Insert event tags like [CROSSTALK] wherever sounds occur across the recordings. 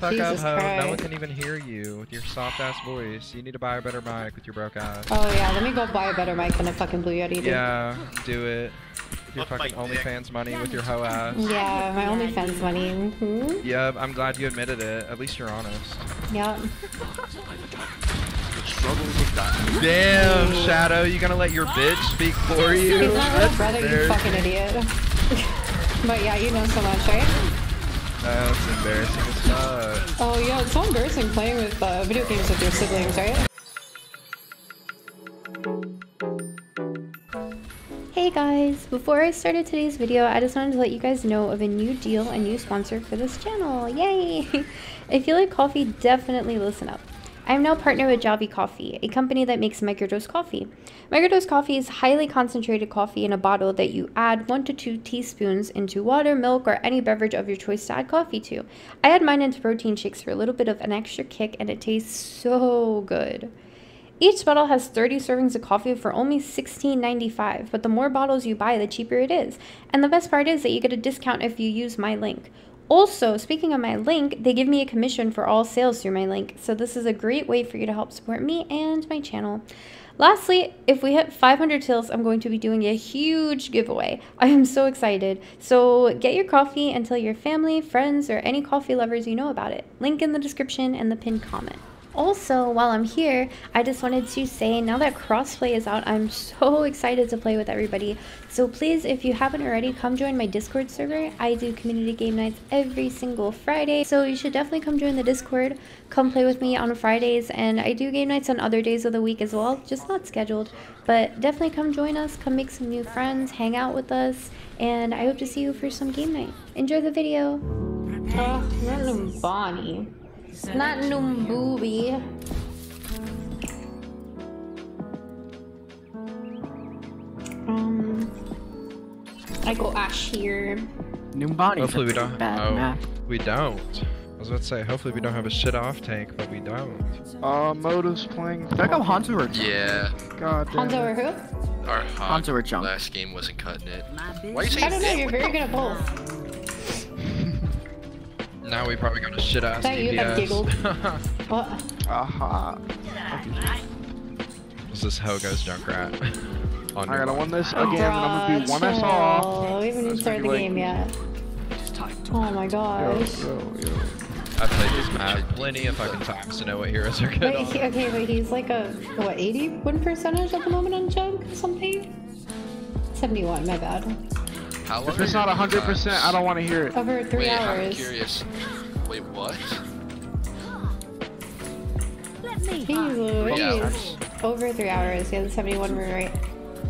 Fuck Jesus up, ho. Christ. No one can even hear you with your soft ass voice. You need to buy a better mic with your broke ass. Oh yeah, let me go buy a better mic than a fucking Blue Yeti, dude. Yeah, do it. With your Fuck fucking dick. OnlyFans money with your hoe ass. Yeah, my OnlyFans money. hmm Yep, I'm glad you admitted it. At least you're honest. Yeah. The struggles of that. Damn, Shadow, you gonna let your bitch speak for [LAUGHS] you? He's my little brother, you fucking idiot. [LAUGHS] but yeah, you know so much, right? That's embarrassing as fuck. Oh yeah, it's so embarrassing playing with uh, video games with your siblings, right? Hey guys, before I started today's video, I just wanted to let you guys know of a new deal and new sponsor for this channel. Yay! [LAUGHS] if you like coffee, definitely listen up. I'm now partnered with Javy Coffee, a company that makes microdose coffee. Microdose coffee is highly concentrated coffee in a bottle that you add 1 to 2 teaspoons into water, milk, or any beverage of your choice to add coffee to. I add mine into protein shakes for a little bit of an extra kick and it tastes so good. Each bottle has 30 servings of coffee for only $16.95, but the more bottles you buy, the cheaper it is. And the best part is that you get a discount if you use my link. Also, speaking of my link, they give me a commission for all sales through my link, so this is a great way for you to help support me and my channel. Lastly, if we hit 500 sales, I'm going to be doing a huge giveaway. [LAUGHS] I am so excited. So get your coffee and tell your family, friends, or any coffee lovers you know about it. Link in the description and the pinned comment. Also, while I'm here, I just wanted to say now that crossplay is out, I'm so [LAUGHS] excited to play with everybody. So please, if you haven't already, come join my Discord server. I do community game nights every single Friday, so you should definitely come join the Discord. Come play with me on Fridays, and I do game nights on other days of the week as well, just not scheduled. But definitely come join us, come make some new friends, hang out with us, and I hope to see you for some game night. Enjoy the video. Oh, not Bonnie. Not Numbooby. Um, I go Ashe here. Numbani. Hopefully we don't. Bad oh, map. we don't. I was about to say, hopefully we don't have a shit off tank, but we don't. Uh, Motive's playing. Did I go Hanzo or Yeah, God damn. Hanzo or who? our hot Hanzo or Junk? last game wasn't cutting it. Why are you saying I don't know, you're What very good at both. Now we probably got a shit ass that you that giggled? [LAUGHS] What? Aha. Was this Hogo's Junkrat? [LAUGHS] On I your gotta win this again, and I'm gonna do one S off. Oh, we haven't even started the gonna game yet. Oh my Yo, gosh. yo, yo. I've played this map plenty of fucking times to know what heroes are good Wait, on. he, okay, but he's like a, what, 80 win percentage at the moment on Jug? Something? 71, my bad. How long If it's not your 100%, times? I don't want to hear it. Over three Wait, I'm hours. curious. Wait, what? Jeez Three Louise. hours? Over three hours, yeah, the 71 were right.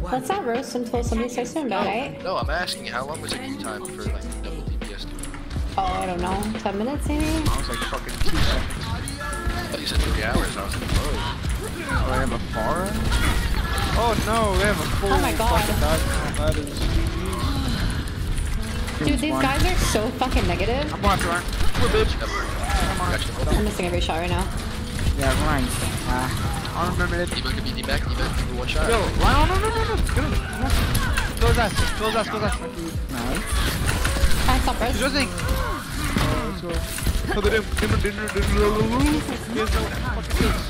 Let's not roast until somebody starts doing that, right? No, I'm asking how long was it your time for like double DPS? dude? Oh, I don't know. 10 minutes maybe? I was like fucking two seconds. I thought you said three hours. I was like, whoa. Oh, they have a far? Oh no, they have a full Oh my God. fucking dive. That is GG. Dude, these guys are so fucking negative. I'm watching, right? Come here, bitch. Gotcha. I'm missing every shot right now. Yeah, Ryan. Uh, I don't remember it. D-back, D back, D back, one shot. Yo, Ryan, no, no, no, no, no. Get him. Go his ass, go his ass, go his ass. nice. I stop He's res. Oh, let's go. So they didn't- didn't- didn't- didn't- He has no fucking kills.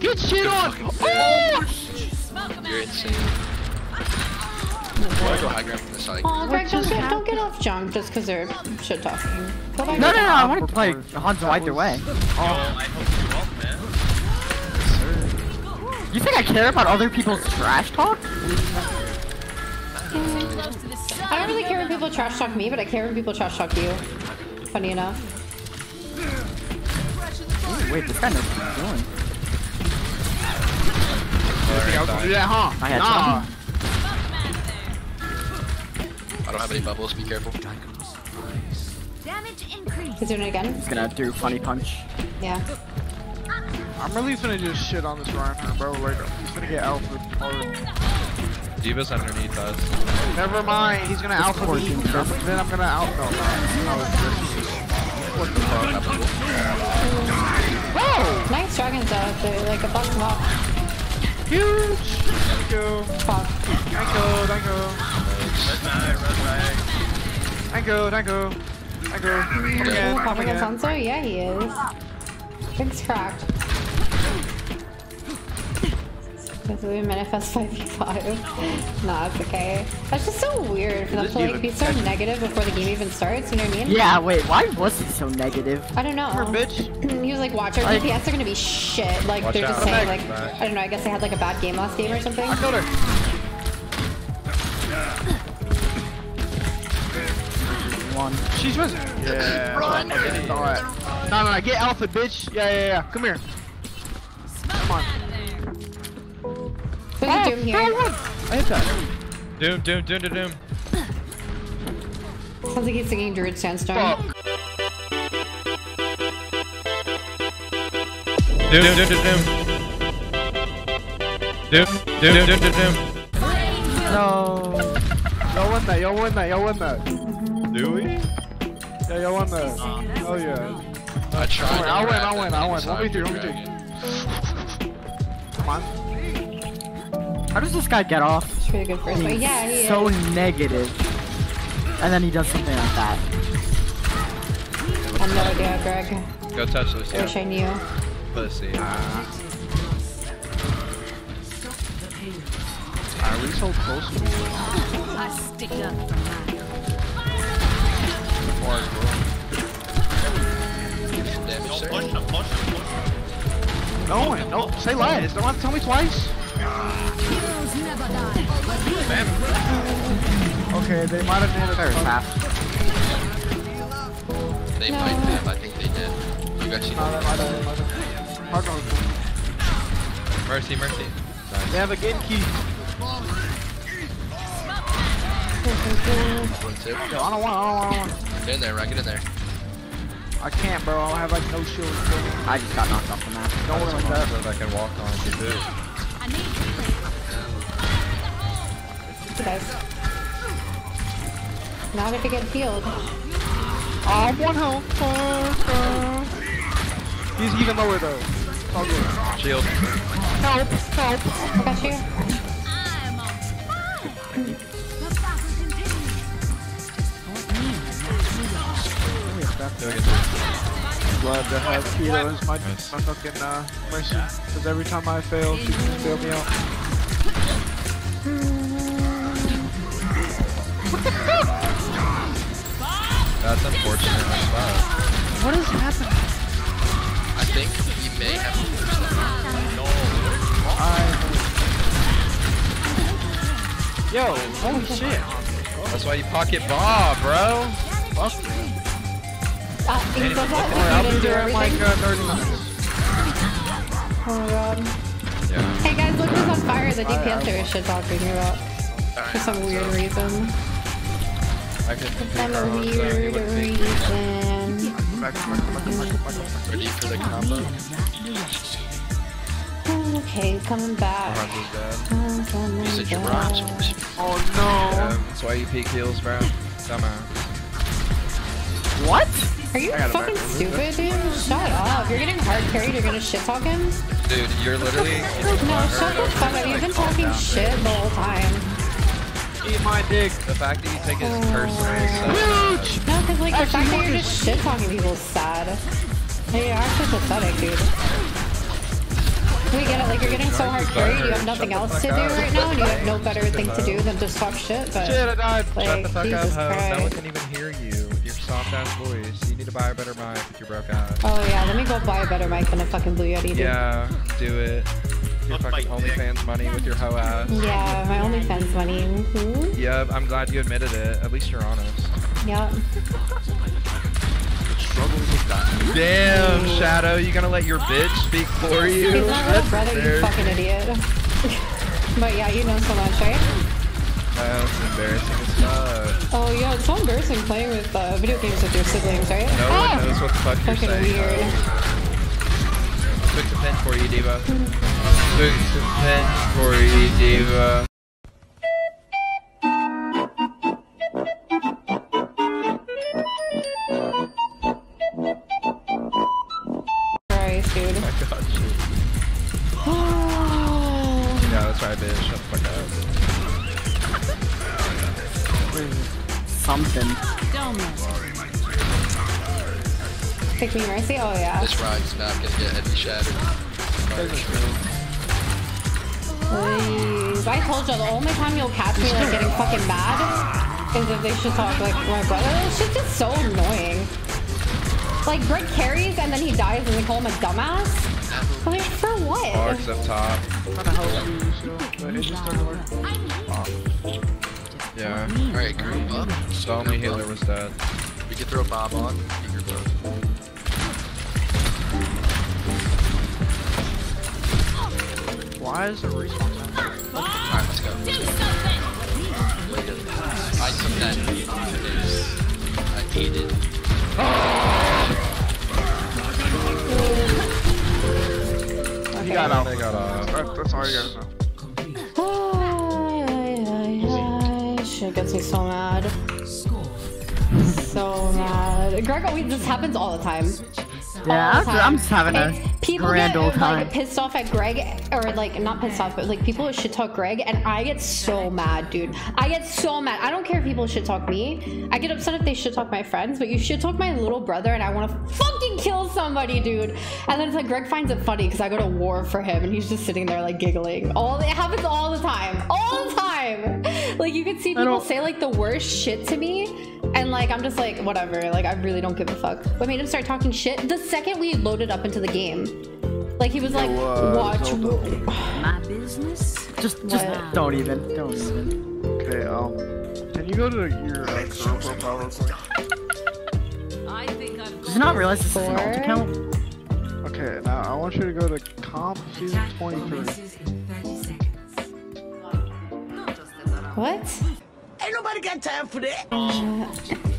Get shit on! Oh! You're insane. I wanna go high ground from this side. Oh, Greg, don't get, don't get off junk just because they're shit talking. No, no, no. I want to play Hanzo either way. Oh, you think I care about other people's trash talk? I don't really care when people trash talk me, but I care when people trash talk you. Funny enough. Ooh, wait, this guy knows what he's doing. I was gonna do that, huh? I had Nah. Some. I don't have any bubbles. Be careful. Damage increase. He's doing it again? He's gonna do funny punch. Yeah. I'm really finna just shit on this Reinhardt, bro. Like, he's gonna get alpha hard. D.Va's underneath us. Never mind, he's gonna alpha me. Then I'm- gonna out. No, no. What the fuck? Whoa! Nice dragons though. They're like a box of off. Huge! Thank you. Fuck. Thank you, thank you. Thank you, thank you. I go. Come again. Come Popping a again. Sansa? Yeah, he is. Things cracked. Because we manifest 5v5. [LAUGHS] nah, it's okay. That's just so weird for them This to like even- be so negative before the game even starts, you know what I mean? Yeah, wait, why was he so negative? I don't know. Come bitch. [CLEARS THROAT] he was like, watch our Like- DPS are gonna be shit. Like, Watch they're just out. saying, like. I don't know, I guess they had like a bad game last game or something. I killed her. One. She's missing. Yeah. [LAUGHS] Alright. No, no, no. Get Alpha, bitch. Yeah, yeah, yeah. Come here. Come on. Look at Doom here. I hit that. Doom, doom, doom, doom, doom. Sounds like he's singing Darude Sandstorm. Fuck. Doom, doom, doom, doom. Doom, doom, doom, doom, doom, doom. No. Y'all win that. Y'all win that. Y'all win that. Do we? Yeah, y'all won that. Oh yeah. I tried. I'll win, I'll to win, I'll win. that One v three, one v. Come on. How does this guy get off? It's really good first fight. Yeah, he so is. negative. And then he does something like that. I have no idea, Greg. Go touch I wish I knew. Pussy. Ah. Alright, we so close to me. I stick up for mine. Far as well. Give some. Push him, push him, push him. No one. No. Say lies. Don't have to tell me twice. Heroes never die. Okay, they might have named it There's half. They No. might have. I think they did. You guys see No, they might have. Might have. Hard on. Mercy, mercy. They have a game key. One, two. Yo, I don't want. I don't want. I don't want. Get in there, right? Get in there. I can't, bro. I don't have like no shield. I just got knocked off the map. Don't worry about that. So that I can walk on to boot. I need healing. You guys. Not if you get healed. One health. Uh, uh. He's even lower though. It's all good. Shield. Help! Help! I got you. Doing it. Glad to have Keto as my, Nice. my fucking uh, mercy. Because every time I fail, she can bail me out. What the fuck? That's unfortunate. That's bad. What is happening? I think we may have to push that. I... Yo, holy shit. That's why you pocket Bob, bro. He does that? Alright, He I'll be didn't do there in like everything? 30 minutes. Oh my god. Yeah. Hey guys, look who's on fire. The I- I DPS are shit talking about. For some weird reason. I could Some compare Harlan, so he weird would think- reason. Back, back, back, back, back, back. Ready for the combo? Okay, coming back. Harlan's is dead. Coming You said your Oh no. Yeah, that's why you peek heals, bro. Dumbass. What? Are you I got it fucking stupid, dude? Shut up. You're getting hard carried, you're gonna shit talk him? Dude, you're literally. [LAUGHS] No, shut the fuck up. You've been talking shit the whole time. Eat my dick. The fact that you take it personally is oh. so Huge! No, because like the fact that you're just shit talking people is sad. Hey, you're actually pathetic, dude. We get it, like you're getting so hard carried, you have nothing Shut else to do up. right now, and you have no better thing to do than just talk shit, but Shit, I died. like, Shut the fuck Jesus up, ho. No one Christ. can even hear you with your soft ass voice. You need to buy a better mic with your broke ass. Oh yeah, let me go buy a better mic than a fucking Blue Yeti, dude. Yeah, do it. Your Look fucking. OnlyFans money with your hoe ass. Yeah, my OnlyFans money. Mm-hmm. Yeah, I'm glad you admitted it. At least you're honest. Yeah. Struggling with that. Damn, Shadow, you gonna let your bitch speak for you? He's not That's brother, you fucking idiot. [LAUGHS] but yeah, you know so much, right? That's embarrassing as fuck. Oh yeah, it's so embarrassing playing with uh, video games with your siblings, right? No one knows what the fuck you're Fucking saying. weird. Took the pen for you, D.Va. Took the pen for you, D.Va. Pick me Mercy? Oh yeah. This ride's not gonna get any shattered. Please. I told you the only time you'll catch me like getting fucking mad is if they should talk like my brother. This shit's just so annoying. Like Greg carries and then he dies and they call him a dumbass. Like for what? Barks up top. Trying to help you, so, but it just doesn't work. Yeah. Alright, group up. The only healer was dead. We can throw Bob on. Why is the respawn time? Alright, let's go. Wait a I took that because I hated. You got out. They got off. That, that's all you gotta know. Shit gets me so mad. So mad. Greg, always this happens all the time. Yeah, All I'm the just, I'm just having Okay, a people grand get old time. like pissed off at Greg, or like not pissed off, but like people shit talk Greg, and I get so mad, dude. I get so mad. I don't care if people shit talk me. I get upset if they shit talk my friends, but you shit talk my little brother, and I want to fucking kill somebody, dude. And then it's like Greg finds it funny because I go to war for him, and he's just sitting there like giggling. All it happens all the time, all the time. Like you can see people say like the worst shit to me. And like I'm just like whatever, like I really don't give a fuck. What made him start talking shit? The second we loaded up into the game, like he was like, uh, "Watch." Zelda. My business? Just, just What? don't even, don't even. Okay, um, can you go to your uh, career profile real quick? I think I've Did not realize this is an alt account? Okay, now I want you to go to comp season 23. What? Ain't nobody got time for that. Uh,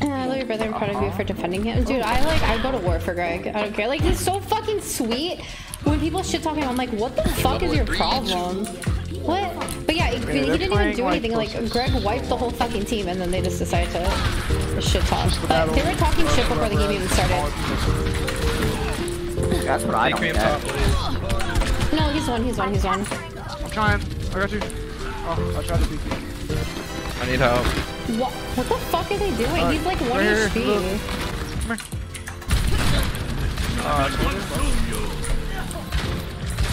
I love your brother. I'm proud of you for defending him, dude. I like I go to war for Greg. I don't care. Like he's so fucking sweet. When people shit talking, I'm like, what the fuck is your problem? What? But yeah, he, he didn't even do anything. Like pussies. Greg wiped the whole fucking team, and then they just decided to, to shit talk. But they were talking shit before the game even started. That's what I Take don't get. No, he's one. He's one. He's one. I'm trying. I got you. Oh, I tried to beat you. I need help. What? What the fuck are they doing? He's like one right here, HP. look. Uh,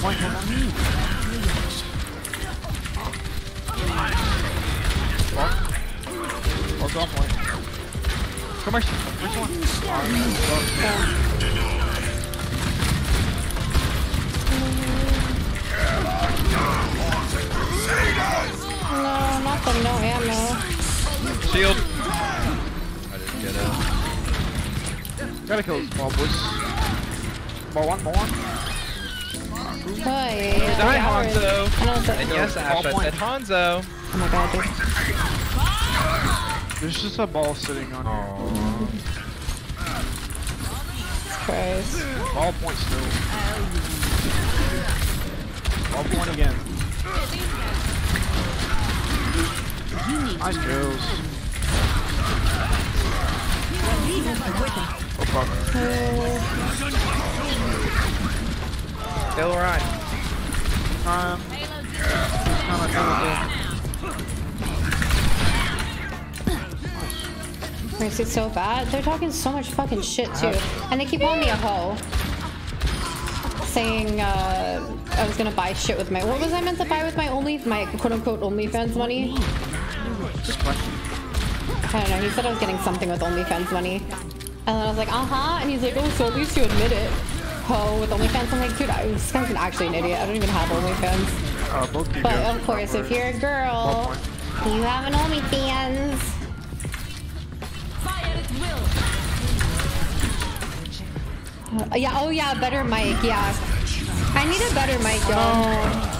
Point, point on me. Walk. Walk off. Come here. Which one? No, not the no ammo. Shield. I didn't get it. Gotta kill this small boys. More one, more one. Oh, yeah, yeah, yeah. Die, Hanzo. I And yes, Ash, I said Hanzo. Oh my god, dude. There's just a ball sitting on here. Christ. Ball point still. Ball point again. Nice kills. Oh fuck. Still right. Um, Makes it so bad. They're talking so much fucking shit too. And they keep calling me a hoe. Saying uh, I was gonna buy shit with my what was I meant to buy with my only my quote unquote OnlyFans money? Just question. I don't know. He said I was getting something with OnlyFans money. And then I was like, uh huh. And he's like, oh, so at least you admit it. Ho with OnlyFans. I'm like, dude, I, this guy's an- actually an idiot. I don't even have OnlyFans. Uh, both you But of course, if you're a girl, you have an OnlyFans. fire at will. Uh, yeah, oh yeah, better mic, yeah. I need a better mic, though.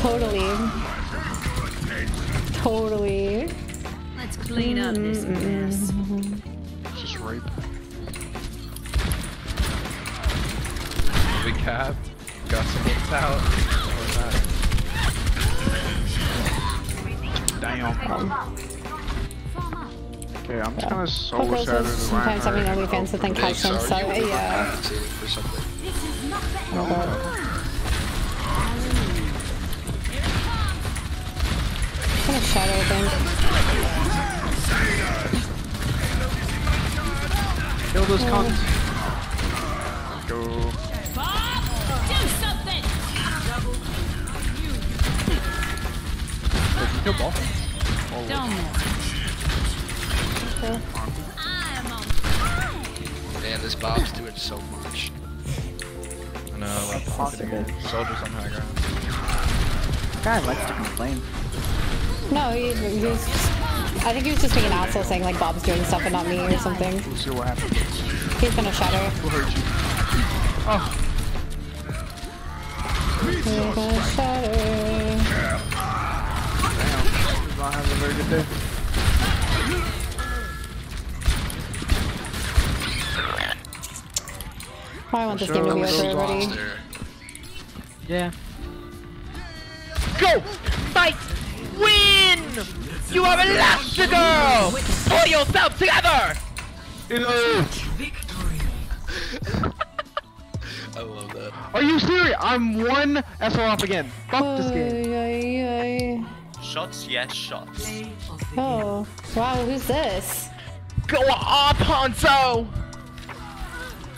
Totally. Totally. Let's clean up this mm, mm, mess. Mm. It's just rape. We cap. Got some hits out. Or not. Damn. Okay, I'm just kind of so Pokos sad. was sometimes having OnlyFans, but then catch some Sorry, stuff. you were Yeah. advocating for something. Kind of shadow, I think. Kill this cunt. Yo. Bob, do something. Did you kill ball? Oh, Don't I'm on fire. Man, this Bob's doing so much. I know, like, Possible. soldiers on high ground. Guy likes to complain. No, he, he was just, I think he was just being an asshole saying like Bob's doing stuff and not me or something. We'll see what happens. He's gonna shatter. We'll hurt you. Oh, He's gonna shatter. damn. He's not having a very good day. I want this game to be over already. Monster. Yeah. Go! Fight! Win! You are Elastigirl! Pull yourself together! I love that. Are you serious? I'm one SO off again. Fuck this game. Ay, ay, ay. Shots, yes, shots. Oh, wow, who's this? Go up, Hanzo!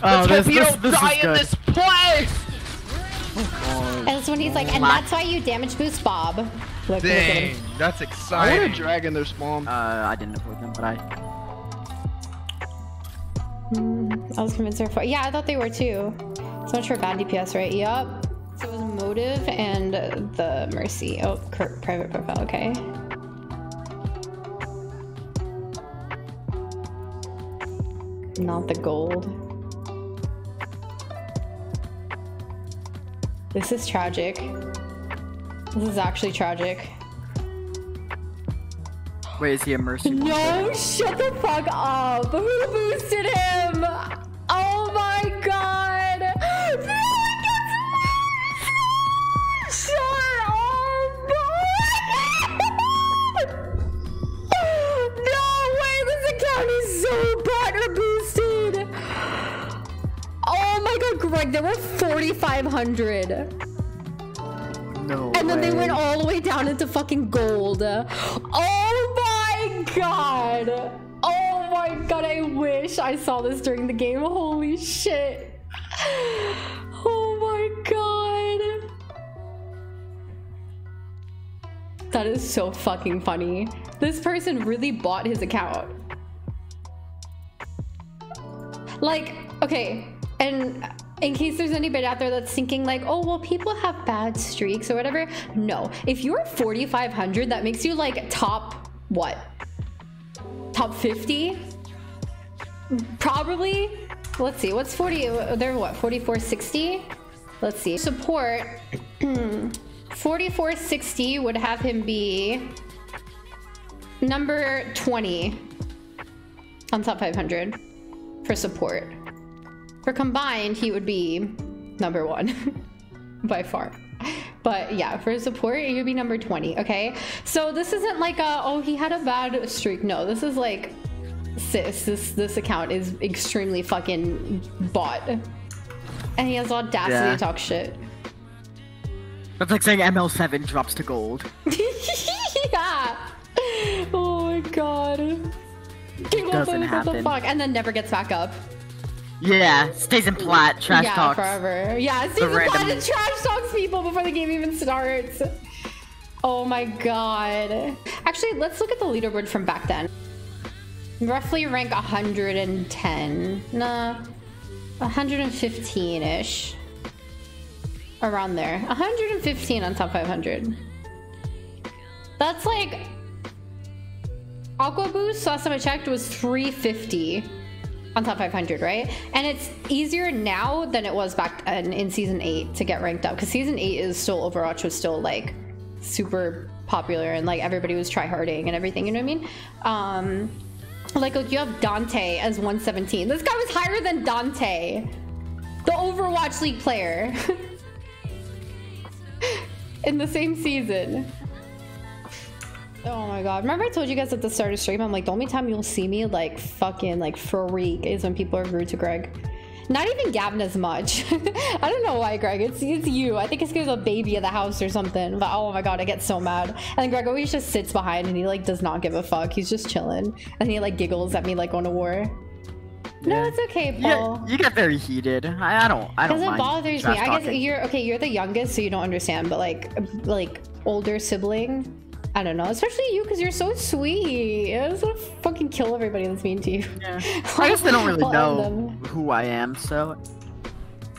Oh, Let's this, hope you this, don't this die is in good. this place! And it's when he's like, and that's why you damage boost Bob. Look, look at Dang, him. that's I want exciting. a dragon their spawn. Uh, I didn't avoid them, but I. I was convinced they were. Yeah, I thought they were too. So much for bad DPS, right? Yup. So it was motive and the mercy. Oh, private profile. Okay. Not the gold. This is tragic. This is actually tragic. Wait, is he a mercy? No, shut the fuck up. Who boosted him? Oh my god. No, Shut up. No way, this account is so partner boosted. Oh my god, Greg, there were 4,500. No. And then they went all the way down into fucking gold. Oh my god. Oh my god, I wish I saw this during the game. Holy shit. Oh my god. That is so fucking funny. This person really bought his account. Like, okay, and in case there's anybody out there that's thinking like, oh, well, people have bad streaks or whatever. No, if you're 4,500, that makes you like top, what? Top 50? Probably. Let's see, what's 40, they're what, 4460? Let's see, support, [CLEARS THROAT] 4460 would have him be number 20 on top 500 for support. For combined, he would be number one [LAUGHS] by far. But yeah, for support, he would be number 20, okay? So this isn't like a, oh, he had a bad streak. No, this is like, sis, this, this account is extremely fucking bought. And he has audacity Yeah. to talk shit. That's like saying ML7 drops to gold. [LAUGHS] yeah. Oh my god. People doesn't think, what the happen. fuck? And then never gets back up. Yeah, stays in plat, trash yeah, talks. forever. Yeah, season random- planet trash talks people before the game even starts. Oh my god. Actually, let's look at the leaderboard from back then. Roughly rank 110. Nah, 115-ish. Around there. 115 on top 500. That's like... Aqua Boost, last time I checked, was 350 on top 500, right? And it's easier now than it was back in, in season 8 to get ranked up because season 8 is still Overwatch was still like super popular and like everybody was tryharding and everything, you know what I mean? Um like you have Danteh as 117. This guy was higher than Danteh, the Overwatch League player. [LAUGHS] in the same season. Oh my god. Remember I told you guys at the start of stream, I'm like, the only time you'll see me like fucking like freak is when people are rude to Greg. Not even Gavin as much. [LAUGHS] I don't know why, Greg. It's it's you. I think it's because a baby at the house or something. But oh my god, I get so mad. And Greg always just sits behind and he like does not give a fuck. He's just chilling. And he like giggles at me like on a war. No, it's okay, Paul. Yeah, you get very heated. I, I don't. I don't Because it bothers me. I guess talking. you're okay. You're the youngest, so you don't understand. But like, like older sibling, I don't know. Especially you, because you're so sweet. I just want to fucking kill everybody that's mean to you. Yeah. I guess they don't really [LAUGHS] All of know who I am, so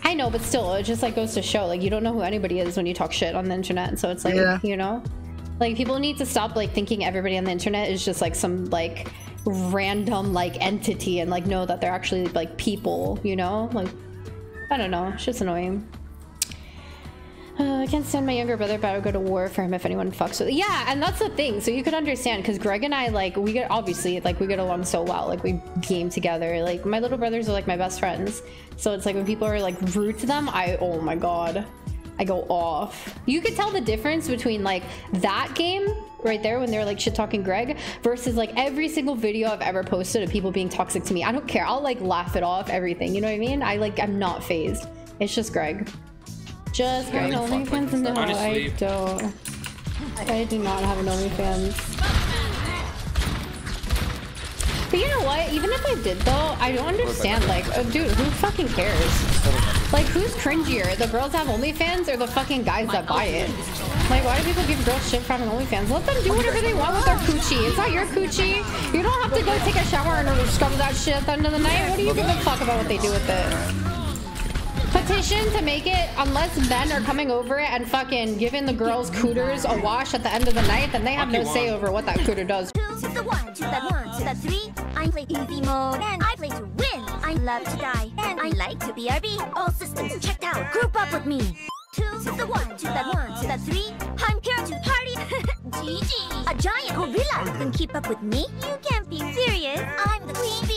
I know, but still, it just like goes to show, like you don't know who anybody is when you talk shit on the internet. So it's like, Yeah. you know, like people need to stop like thinking everybody on the internet is just like some like random like entity and like know that they're actually like people. You know, like I don't know, it's just annoying. Uh, I can't stand my younger brother, but I would go to war for him if anyone fucks with. Yeah, and that's the thing. So you could understand because Greg and I like we get obviously like we get along so well. Like we game together. Like my little brothers are like my best friends. So it's like when people are like rude to them, I oh my god, I go off. You could tell the difference between like that game right there when they're like shit talking Greg versus like every single video I've ever posted of people being toxic to me. I don't care. I'll like laugh it off everything. You know what I mean? I like I'm not phased. It's just Greg. Just Greg. Yeah, fuck, OnlyFans? like, No, I don't. I do not have an OnlyFans. But you know what? Even if I did though, I don't understand. Like, uh, dude, who fucking cares? Like, who's cringier? The girls that have OnlyFans or the fucking guys that buy it? Like, why do people give girls shit for having OnlyFans? Let them do whatever they want with their coochie. It's not your coochie. You don't have to go take a shower and scrub that shit at the end of the night. What do you give a fuck about what they do with it? Petition to make it, unless men are coming over it and fucking giving the girls cooters a wash at the end of the night, then they have no say over what that cooter does. Two to the one, to the one, to the three. I play easy mode, and I play to win. I love to die, and I like to BRB. All systems checked out. Group up with me. Two to the one, to the one, to the three. I'm here to party. [LAUGHS] GG. A giant gorilla can keep up with me. You can't be serious. I'm the queen bee.